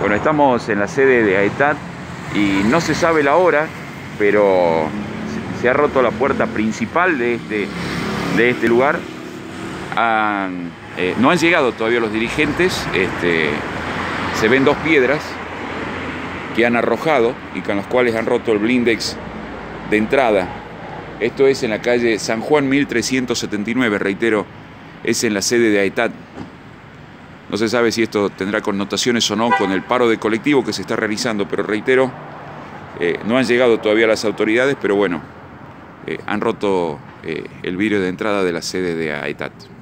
Bueno, estamos en la sede de AETAT y no se sabe la hora, pero se ha roto la puerta principal de este, de este lugar. Eh, no han llegado todavía los dirigentes, este, se ven dos piedras que han arrojado y con las cuales han roto el blindex de entrada. Esto es en la calle San Juan 1379, reitero, es en la sede de AETAT. No se sabe si esto tendrá connotaciones o no con el paro de colectivo que se está realizando, pero reitero, eh, no han llegado todavía las autoridades, pero bueno, eh, han roto eh, el vidrio de entrada de la sede de AETAT.